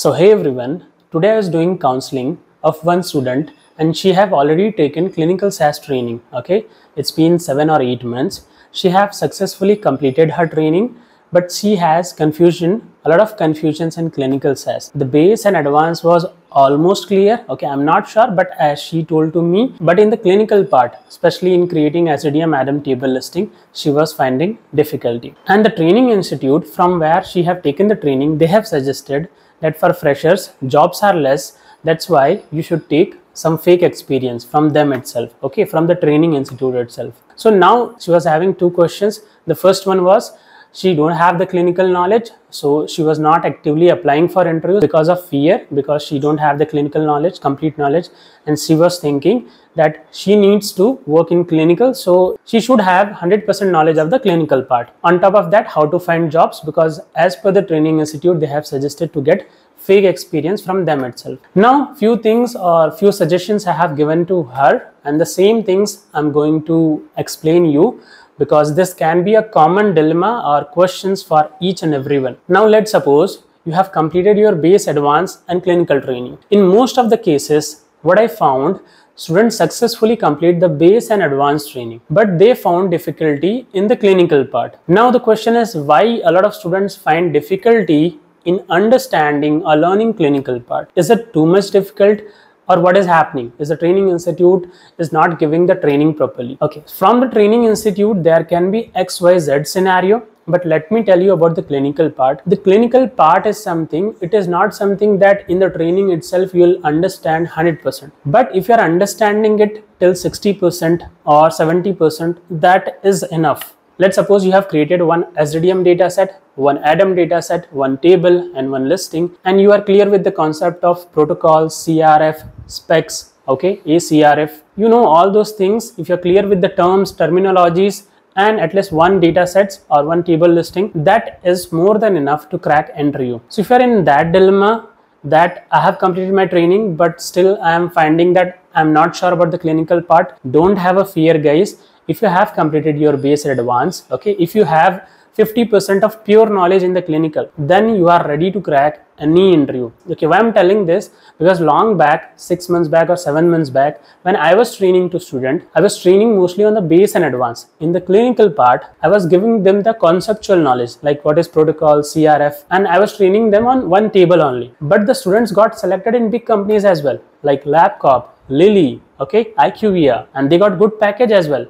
So hey everyone, today I was doing counseling of one student and she have already taken clinical SAS training. Okay, it's been seven or eight months. She have successfully completed her training, but she has confusion, a lot of confusions in clinical SAS. The base and advance was almost clear. Okay, I'm not sure, but as she told to me, but in the clinical part, especially in creating SDTM ADAM table listing, she was finding difficulty. And the training institute from where she have taken the training, they have suggested that for freshers, jobs are less. That's why you should take some fake experience from them itself okay from the training institute itself so now she was having two questions the first one was she don't have the clinical knowledge so she was not actively applying for interviews because of fear because she don't have the clinical knowledge complete knowledge. And she was thinking that she needs to work in clinical so she should have 100% knowledge of the clinical part. On top of that how to find jobs because as per the training institute they have suggested to get fake experience from them itself. Now, few things or few suggestions I have given to her and the same things I'm going to explain you because this can be a common dilemma or questions for each and everyone. Now, let's suppose you have completed your base advanced and clinical training. In most of the cases, what I found students successfully complete the base and advanced training but they found difficulty in the clinical part now the question is why a lot of students find difficulty in understanding or learning clinical part? Is it too much difficult or what is happening? Is the training institute is not giving the training properly? Okay, from the training institute, there can be XYZ scenario but let me tell you about the clinical part the clinical part is something it is not something that in the training itself you will understand 100% but if you are understanding it till 60% or 70% that is enough let's suppose you have created one SDTM dataset, one ADAM dataset, one table and one listing and you are clear with the concept of protocols, CRF, specs, okay, ACRF. You know all those things if you're clear with the terms, terminologies and at least one datasets or one table listing that is more than enough to crack interview. So if you're in that dilemma that I have completed my training but still I am finding that I'm not sure about the clinical part, don't have a fear guys if you have completed your base advance okay if you have 50% of pure knowledge in the clinical then you are ready to crack any interview. Okay why i'm telling this? Because long back six months back or seven months back when i was training to student i was training mostly on the base and advance in the clinical part i was giving them the conceptual knowledge like what is protocol crf and i was training them on one table only. But the students got selected in big companies as well like labcorp lilly okay iqvia and they got good package as well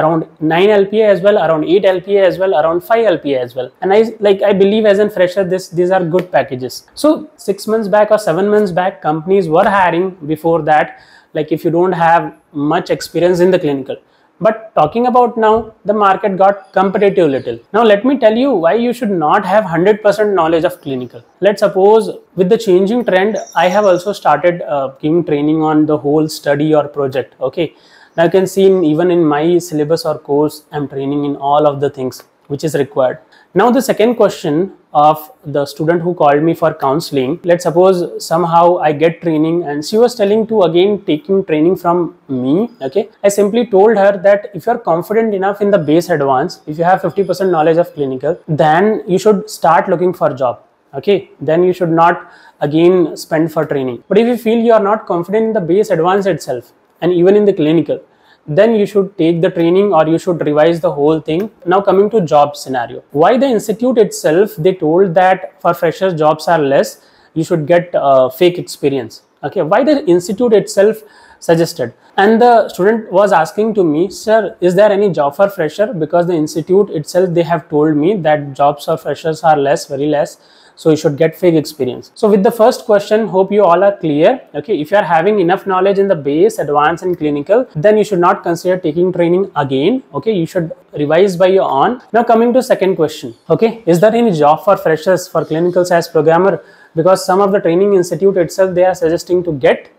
around 9 LPA as well, around 8 LPA as well, around 5 LPA as well. And I like I believe as a fresher, this these are good packages. So six months back or seven months back, companies were hiring before that. Like if you don't have much experience in the clinical. But talking about now, the market got competitive little. Now let me tell you why you should not have 100% knowledge of clinical. Let's suppose with the changing trend, I have also started uh, giving training on the whole study or project. Okay now you can see in, even in my syllabus or course, I'm training in all of the things which is required. Now the second question of the student who called me for counseling, let's suppose somehow I get training and she was telling to again taking training from me, okay. I simply told her that if you're confident enough in the base advance, if you have 50% knowledge of clinical, then you should start looking for job okay then you should not again spend for training but if you feel you are not confident in the base advance itself and even in the clinical then you should take the training or you should revise the whole thing. Now coming to job scenario. Why the institute itself they told that for freshers jobs are less you should get uh, fake experience. Okay why the institute itself suggested? And the student was asking to me sir is there any job for fresher? Because the institute itself they have told me that jobs for freshers are less very less so you should get fake experience. So with the first question hope you all are clear. Okay if you are having enough knowledge in the base advanced and clinical then you should not consider taking training again. Okay you should revise by your own. Now coming to second question. Okay is there any job for freshers for clinical SAS programmer? Because some of the training institute itself they are suggesting to get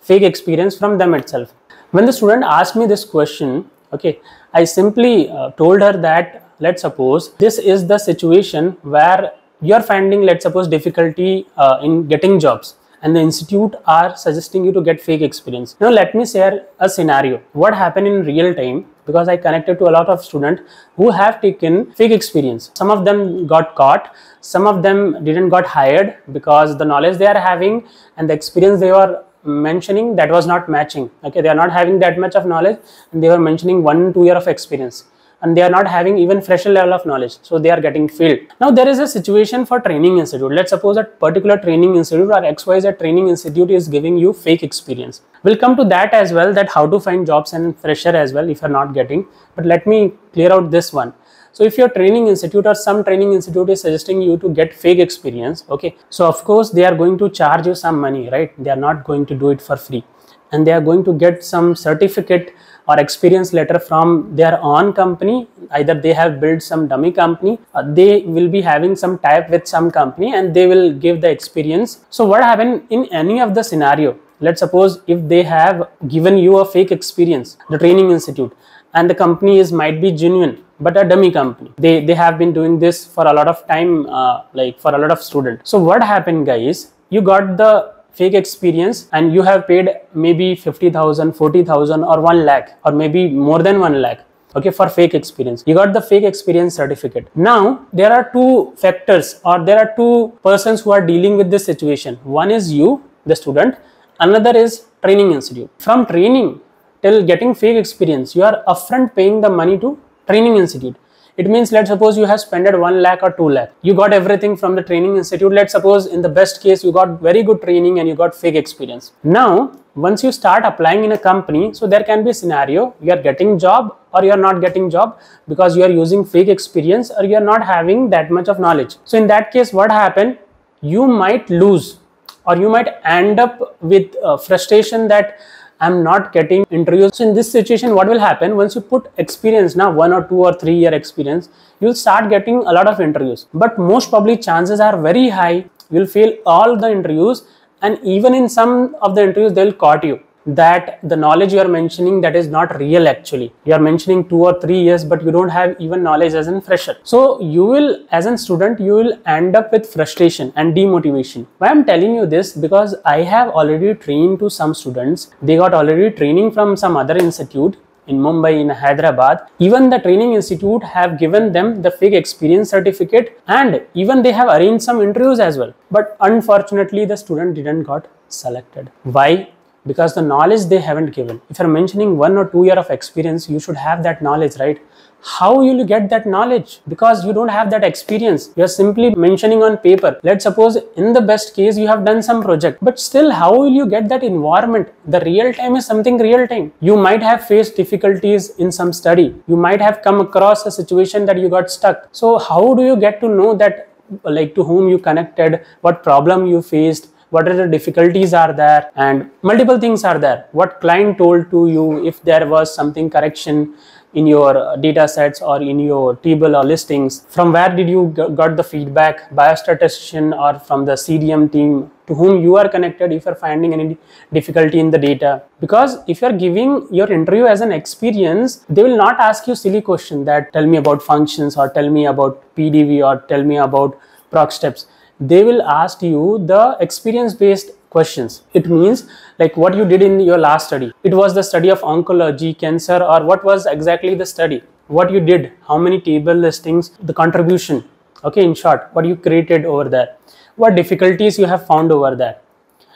fake experience from them itself. When the student asked me this question okay i simply uh, told her that let's suppose this is the situation where you are finding let's suppose difficulty uh, in getting jobs and the institute are suggesting you to get fake experience now let me share a scenario what happened in real time because I connected to a lot of students who have taken fake experience. Some of them got caught, some of them didn't got hired because the knowledge they are having and the experience they were mentioning that was not matching. Okay, they are not having that much of knowledge and they were mentioning one two year of experience and they are not having even fresher level of knowledge so they are getting failed. Now there is a situation for training institute. Let's suppose a particular training institute or xyz training institute is giving you fake experience. We'll come to that as well that how to find jobs and fresher as well if you're not getting but let me clear out this one. So if your training institute or some training institute is suggesting you to get fake experience okay so of course they are going to charge you some money right? They are not going to do it for free and they are going to get some certificate or experience letter from their own company. Either they have built some dummy company they will be having some type with some company and they will give the experience. So what happened in any of the scenario? Let's suppose if they have given you a fake experience the training institute and the company is might be genuine but a dummy company. They they have been doing this for a lot of time uh, like for a lot of students. So what happened guys? You got the fake experience and you have paid maybe 50000 40000 or 1 lakh or maybe more than 1 lakh okay for fake experience. You got the fake experience certificate. Now there are two factors or there are two persons who are dealing with this situation. One is you the student. Another is training institute. From training till getting fake experience you are upfront paying the money to training institute it means let's suppose you have spent 1 lakh or 2 lakh. You got everything from the training institute. Let's suppose in the best case you got very good training and you got fake experience. Now once you start applying in a company so there can be a scenario you are getting job or you are not getting job because you are using fake experience or you are not having that much of knowledge. So in that case what happened you might lose or you might end up with uh, frustration that I'm not getting interviews. So in this situation, what will happen once you put experience now, one or two or three year experience, you'll start getting a lot of interviews. But most probably chances are very high. You'll fail all the interviews and even in some of the interviews, they'll caught you that the knowledge you are mentioning that is not real actually you are mentioning two or three years but you don't have even knowledge as a fresher so you will as a student you will end up with frustration and demotivation why i'm telling you this because i have already trained to some students they got already training from some other institute in Mumbai, in Hyderabad, even the training institute have given them the fake experience certificate and even they have arranged some interviews as well. But unfortunately, the student didn't got selected. Why? Because the knowledge they haven't given. If you're mentioning one or two year of experience you should have that knowledge right? How will you get that knowledge? Because you don't have that experience. You're simply mentioning on paper. Let's suppose in the best case you have done some project but still how will you get that environment? The real time is something real time. You might have faced difficulties in some study. You might have come across a situation that you got stuck. So how do you get to know that like to whom you connected what problem you faced what are the difficulties are there and multiple things are there. What client told to you if there was something correction in your uh, data sets or in your table or listings? From where did you got the feedback? Biostatistician or from the cdm team to whom you are connected if you're finding any difficulty in the data? Because if you're giving your interview as an experience they will not ask you silly question that tell me about functions or tell me about pdv or tell me about proc steps they will ask you the experience based questions. It means like what you did in your last study. It was the study of oncology cancer or what was exactly the study? What you did? How many table listings? The contribution. Okay in short what you created over there. What difficulties you have found over there?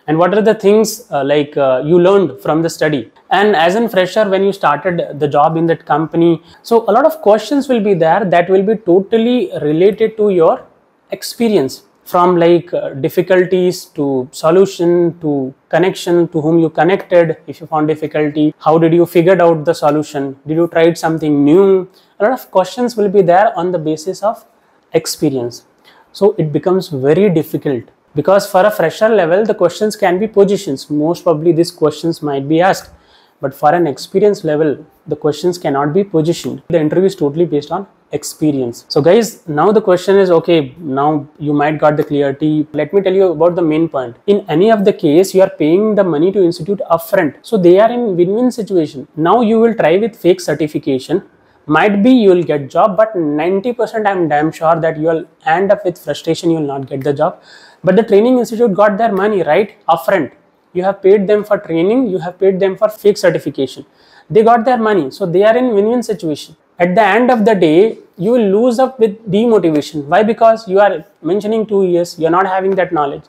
And what are the things uh, like uh, you learned from the study? And as a fresher when you started the job in that company so a lot of questions will be there that will be totally related to your experience from like uh, difficulties to solution to connection to whom you connected. If you found difficulty how did you figured out the solution? Did you tried something new? A lot of questions will be there on the basis of experience. So it becomes very difficult because for a fresher level the questions can be positions. Most probably these questions might be asked but for an experience level the questions cannot be positioned. The interview is totally based on experience. So guys now the question is okay now you might got the clarity. Let me tell you about the main point. In any of the case you are paying the money to institute upfront. So they are in win-win situation. Now you will try with fake certification. Might be you will get job but 90% i'm damn sure that you will end up with frustration you will not get the job. But the training institute got their money right? Upfront. You have paid them for training you have paid them for fake certification. They got their money. So they are in win-win situation at the end of the day you will lose up with demotivation. Why? Because you are mentioning two years you're not having that knowledge.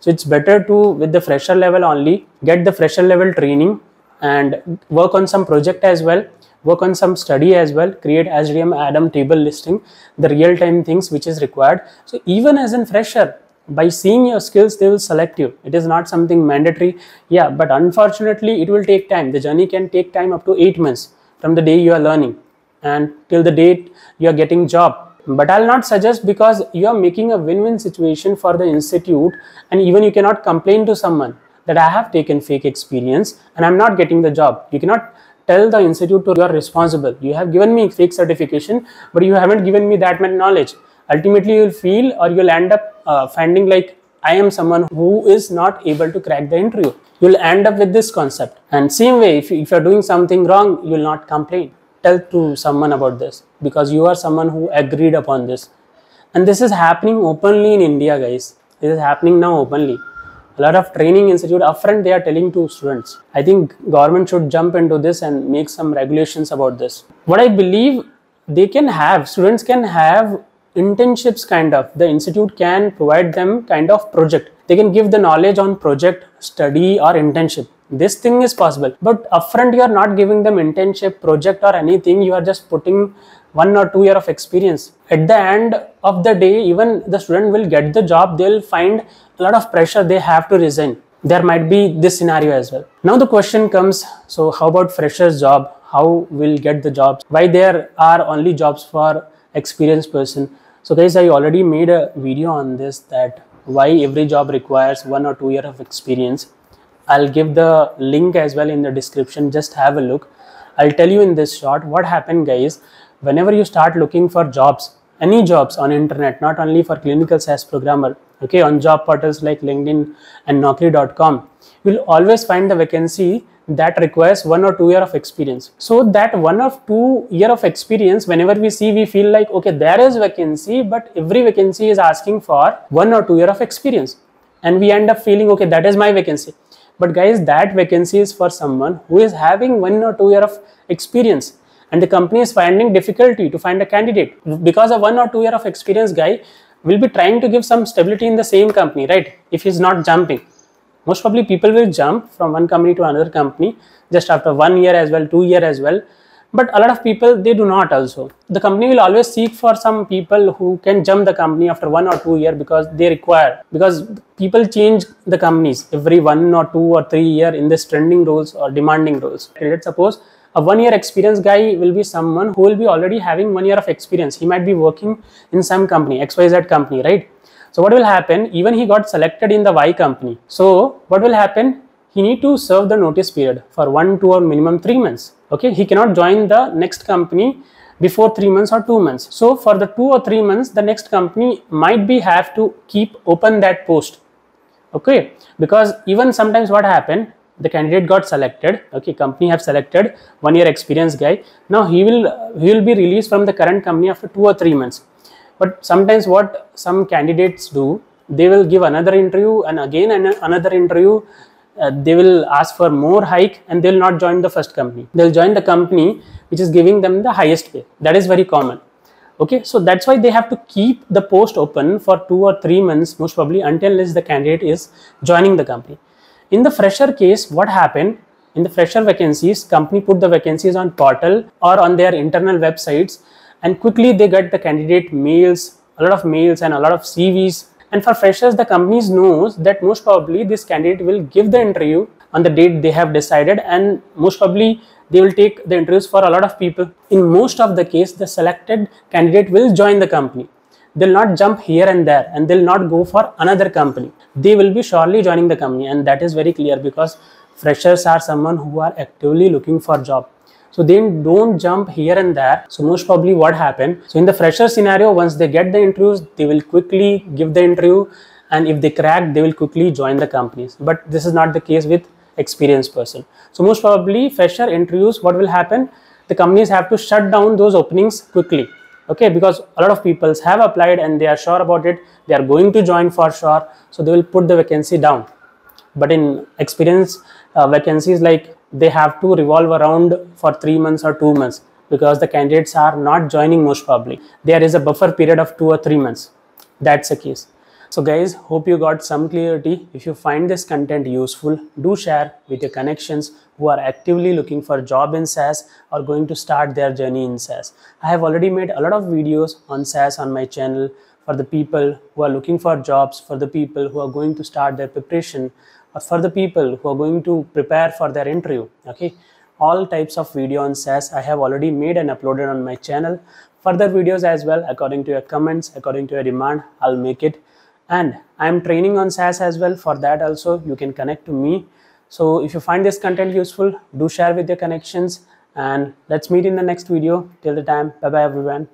So it's better to with the fresher level only get the fresher level training and work on some project as well work on some study as well create SDTM Adam table listing the real time things which is required. So even as a fresher by seeing your skills they will select you. It is not something mandatory. Yeah but unfortunately it will take time. The journey can take time up to 8 months from the day you are learning and till the date you are getting job. But i'll not suggest because you are making a win-win situation for the institute and even you cannot complain to someone that i have taken fake experience and i'm not getting the job. You cannot tell the institute you are responsible. You have given me fake certification but you haven't given me that much knowledge. Ultimately you'll feel or you'll end up uh, finding like i am someone who is not able to crack the interview. You'll end up with this concept. And same way if, you, if you're doing something wrong you'll not complain tell to someone about this because you are someone who agreed upon this. And this is happening openly in india guys. This is happening now openly. A lot of training institute upfront they are telling to students i think government should jump into this and make some regulations about this. What i believe they can have students can have internships kind of. The institute can provide them kind of project. They can give the knowledge on project study or internship this thing is possible. But upfront you are not giving them internship project or anything. You are just putting one or two year of experience. At the end of the day even the student will get the job they'll find a lot of pressure they have to resign. There might be this scenario as well. Now the question comes so how about freshers job? How will get the jobs? Why there are only jobs for experienced person? So guys i already made a video on this that why every job requires one or two year of experience I'll give the link as well in the description. Just have a look. I'll tell you in this short what happened guys. Whenever you start looking for jobs, any jobs on internet, not only for clinical SAS programmer, okay, on job portals like LinkedIn and Naukri.com, you'll always find the vacancy that requires one or two year of experience. So that one or two year of experience, whenever we see, we feel like, okay, there is vacancy, but every vacancy is asking for one or two year of experience. And we end up feeling, okay, that is my vacancy but guys that vacancy is for someone who is having one or two year of experience. And the company is finding difficulty to find a candidate. Because of one or two year of experience guy will be trying to give some stability in the same company right? If he's not jumping. Most probably people will jump from one company to another company just after one year as well two year as well but a lot of people they do not also. The company will always seek for some people who can jump the company after one or two year because they require. Because people change the companies every one or two or three year in this trending roles or demanding roles. Let's suppose a one year experience guy will be someone who will be already having one year of experience. He might be working in some company xyz company right? So what will happen? Even he got selected in the y company. So what will happen? He need to serve the notice period for one, two or minimum three months. Okay, he cannot join the next company before three months or two months. So for the two or three months, the next company might be have to keep open that post. Okay, because even sometimes what happened, the candidate got selected. Okay, company have selected one year experience guy. Now he will he will be released from the current company after two or three months. But sometimes what some candidates do, they will give another interview and again and another interview uh, they will ask for more hike and they will not join the first company. They'll join the company which is giving them the highest pay. That is very common. Okay so that's why they have to keep the post open for two or three months most probably until unless the candidate is joining the company. In the fresher case what happened? In the fresher vacancies company put the vacancies on portal or on their internal websites and quickly they get the candidate mails a lot of mails and a lot of cvs and for freshers, the companies knows that most probably this candidate will give the interview on the date they have decided and most probably they will take the interviews for a lot of people. In most of the case, the selected candidate will join the company. They'll not jump here and there and they'll not go for another company. They will be surely joining the company and that is very clear because freshers are someone who are actively looking for job so then don't jump here and there. So most probably what happened. So in the fresher scenario, once they get the interviews, they will quickly give the interview. And if they crack, they will quickly join the companies. But this is not the case with experienced person. So most probably fresher interviews, what will happen? The companies have to shut down those openings quickly. Okay, because a lot of people have applied and they are sure about it. They are going to join for sure. So they will put the vacancy down. But in experience uh, vacancies like they have to revolve around for three months or two months because the candidates are not joining most probably. There is a buffer period of two or three months. That's the case. So guys, hope you got some clarity. If you find this content useful, do share with your connections who are actively looking for job in SAS or going to start their journey in SAS. I have already made a lot of videos on SAS on my channel for the people who are looking for jobs, for the people who are going to start their preparation, Uh, for the people who are going to prepare for their interview. Okay, all types of video on SAS I have already made and uploaded on my channel. Further videos as well, according to your comments, according to your demand, I'll make it. And i'm training on SAS as well. For that also you can connect to me. So if you find this content useful do share with your connections. And let's meet in the next video. Till the time bye bye everyone